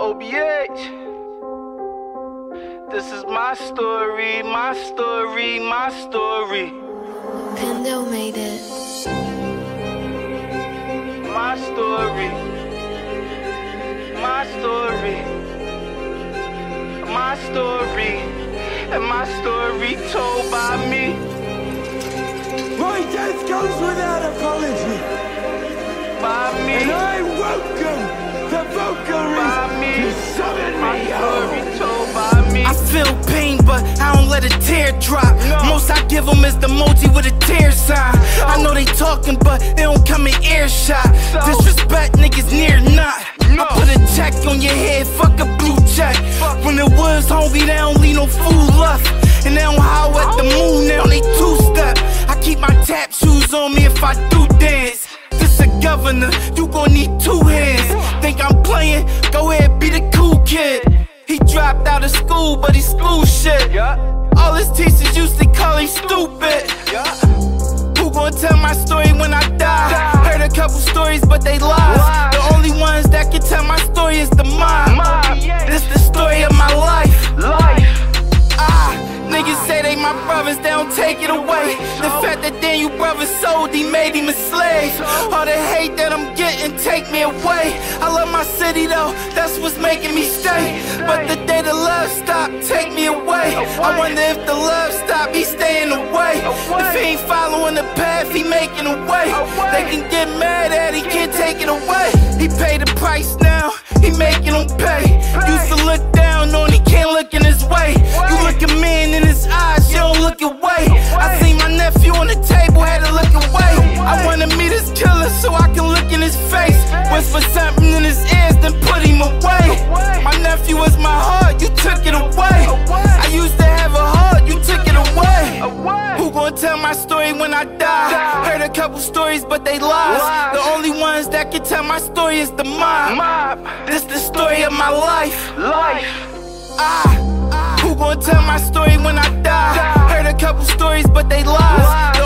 OBH. This is my story, my story, my story. Pindell made it. My story. My story. My story. And my story told by me. My death goes without apology. By me. And I welcome the Valkyries to summon me home. told by me. I feel pain, but I don't let a tear drop. No. Most I give them is the emoji with a tear sign. I know they talking, but they don't come in earshot. So? Disrespect niggas near not. No. I put a check on your head, fuck a blue check. Fuck. When it was homie, they don't leave no fool left. And they don't howl at the oh. moon, now they two step. I keep my tap shoes on me if I do dance. This a governor, you gon' need two hands. Shit. Yeah, All his teachers used to call him stupid. Who gon' tell my story when I die? Heard a couple stories, but they lies. The only ones that can tell my story is the mob. This the story of my life. Life. Ah, niggas say they my brothers, they don't take it away. The fact that then you brothers sold, he made him a slave. All the hate that I'm getting, take me away. I love my city though, that's what's making me stay. But the day the love stop, take me away. I wonder if the love stop, he staying away. If he ain't following the path, he making a way. They can get mad at, he can't take it away. He paid the price now, he making them pay. Used to look down on, he can't look in his way. You look a man in his eyes, you don't look away. I seen my nephew on the table, had to look away. I wanna meet his killer so I can look in his face. Whisper something in his ears, then put him away. My nephew was my heart, my story when I die? Heard a couple stories, but they lies. The only ones that can tell my story is the mob. This the story of my life. Life. Ah, who gon' tell my story when I die? Die. Heard a couple stories, but they lies.